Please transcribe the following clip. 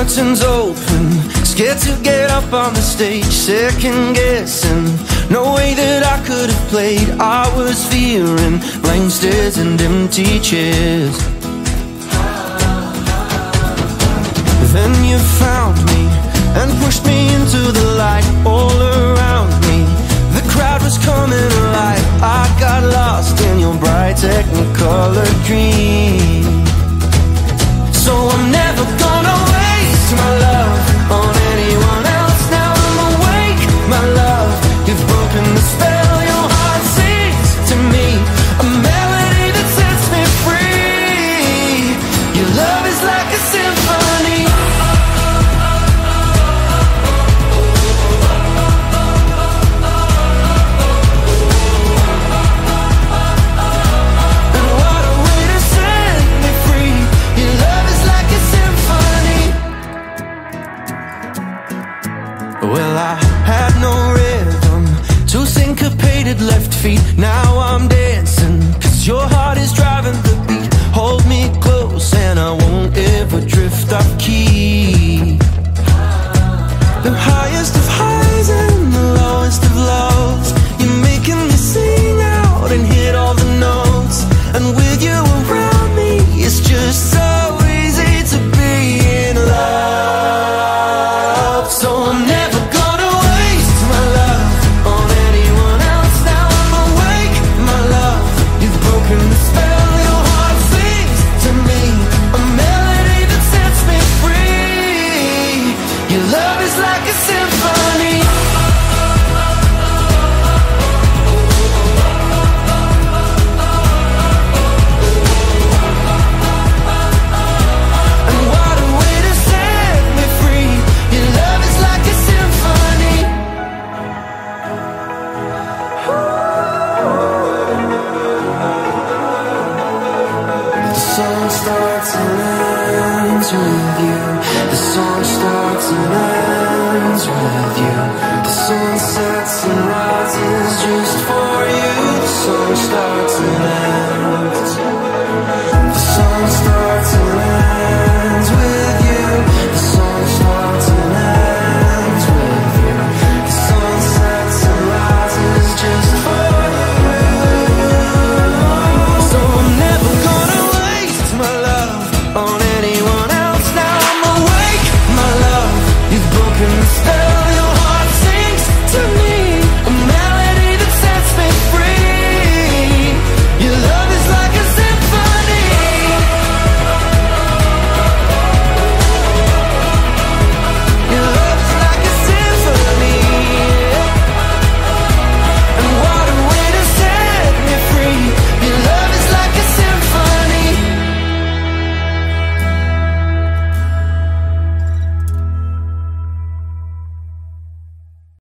curtains open Scared to get up on the stage Second guessing. No way that I could have played I was fearing Blank stares and empty chairs. Then you found me And pushed me into the light All around me. The crowd was coming alive. I got lost in your bright technicolor dream Well, I had no rhythm Two syncopated left feet. Now I'm dancing Cause your heart is driving the beat. Hold me close and I won't ever drift off key starts and ends with you. The song starts and ends with you. The sunset